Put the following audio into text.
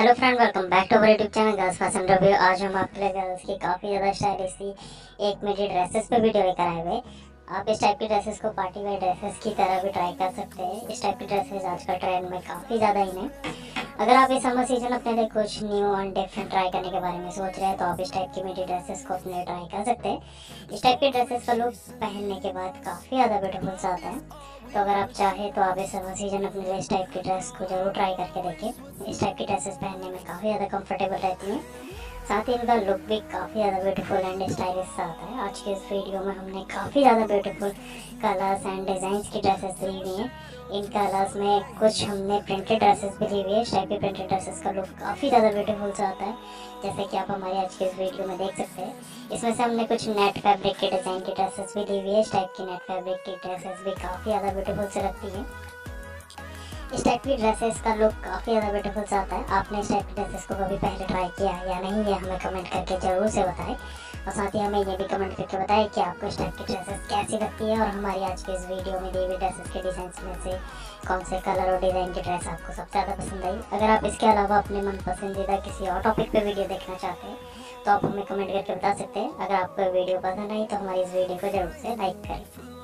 Hello friend welcome back to our YouTube channel girls fashion review आज हम आपके लिए गर्ल्स की काफ़ी ज़्यादा स्टाइलिश सी एक मिनट ड्रेसेस पे वीडियो लेकर आए हुए आप इस टाइप की ड्रेसेस को पार्टी वेयर ड्रेसेस की तरह भी ट्राई कर सकते हैं। इस टाइप की ड्रेसेस आजकल ट्रेंड में काफ़ी ज़्यादा ही है। अगर आप इस समर सीज़न अपने लिए कुछ न्यू एंड डिफरेंट ट्राई करने के बारे में सोच रहे हैं तो आप इस टाइप की मेरी ड्रेसेस को अपने ट्राई कर सकते हैं। इस टाइप के ड्रेसेस का लुक पहनने के बाद काफ़ी ज़्यादा ब्यूटीफुल सा आता है। तो अगर आप चाहें तो आप इस समर सीज़न अपने लिए इस टाइप की ड्रेस को ज़रूर ट्राई करके देखें इस टाइप की ड्रेसेस पहनने में काफ़ी ज़्यादा कम्फर्टेबल रहती हैं। साथ ही इनका लुक भी काफ़ी ज़्यादा ब्यूटीफुल एंड स्टाइलिश सा आता है। आज के इस वीडियो में हमने काफ़ी ज़्यादा ब्यूटीफुल कलर्स एंड डिज़ाइंस की ड्रेसेस ली हुई हैं। इन कलर्स में कुछ हमने प्रिंटेड ड्रेसेस भी ली हुई है। की प्रिंटेड ड्रेसेस का लुक काफ़ी ज़्यादा ब्यूटीफुल सा आता है। जैसे कि आप हमारे आज के इस वीडियो में देख सकते हैं। इसमें से हमने कुछ नेट फैब्रिक के डिज़ाइन की ड्रेसेस भी ली हुई है। इस टाइप की नेट फैब्रिक की ड्रेसेस भी काफ़ी ज़्यादा ब्यूटीफुल से लगती हैं। इस टाइप की ड्रेसेस का लुक काफ़ी ज़्यादा ब्यूटीफुल सा आता है। आपने इस टाइप की ड्रेसेस को कभी पहले ट्राई किया या नहीं, ये हमें कमेंट करके ज़रूर से बताएँ। और साथ ही हमें ये भी कमेंट करके बताएँ कि आपको इस टाइप की ड्रेसेस कैसी लगती है और हमारी आज के इस वीडियो में दी हुई ड्रेसेस के डिज़ाइन में से कौन से कलर और डिज़ाइन की ड्रेस आपको सबसे ज़्यादा पसंद आई। अगर आप इसके अलावा अपने मन पसंदीदा किसी और टॉपिक पर वीडियो देखना चाहते हैं तो आप हमें कमेंट करके बता सकते हैं। अगर आपको वीडियो पसंद आई तो हमारी इस वीडियो को ज़रूर से लाइक करें।